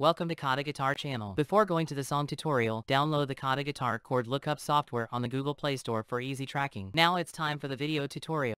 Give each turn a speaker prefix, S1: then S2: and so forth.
S1: Welcome to KhaTo Guitar channel. Before going to the song tutorial, download the KhaTo Guitar chord lookup software on the Google Play Store for easy tracking. Now it's time for the video tutorial.